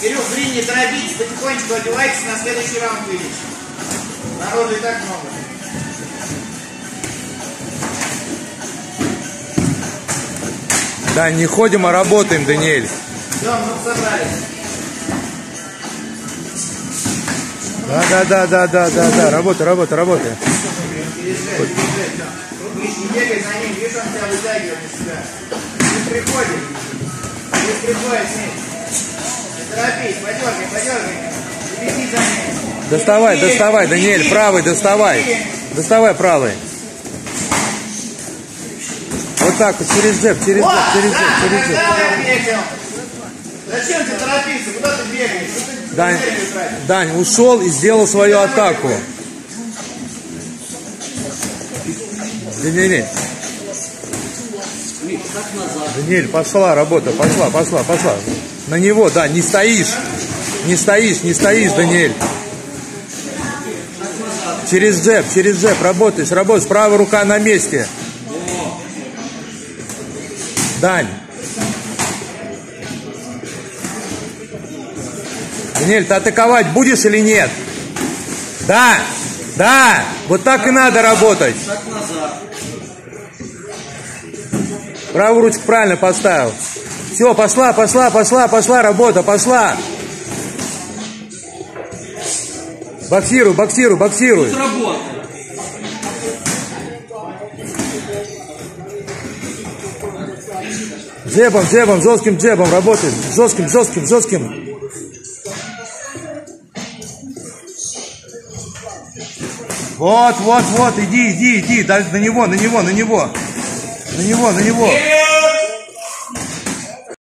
Кирилл, блин, не торопитесь, потихонечку одевайтесь на следующий раунд видишь. Народу и так много. Да, не ходим, а работаем, Даниэль. Все, мы собрались. Да, да, да, да, да, да, да, не бегай за ним, видишь, он тебя вытягивает на себя. Не приходит. Не торопись, подергай, подергай. Доставай, доставай, Даниэль, правый, доставай. Доставай правый. Вот так вот, через джеб, через джеб, через джеб, через джеб. Зачем тебе торопиться? Куда ты бегаешь? Ты Дань? Дань ушел и сделал свою атаку. Не-не-не. Даниэль, пошла работа, пошла, пошла, пошла. На него, да, не стоишь. Не стоишь, не стоишь, Даниэль. Через джеб, через джеб, работаешь, работаешь. Правая рука на месте. Дань. Даниэль, ты атаковать будешь или нет? Да, да, вот так и надо работать. Правую ручку правильно поставил. Все, пошла, пошла, пошла, пошла, работа, пошла. Боксируй, боксируй, боксируй. Джебом, джебом, жестким джебом работай. Жестким, жестким, жестким. Вот, вот, вот, иди, иди, иди, да, на него, на него, на него. На него, на него.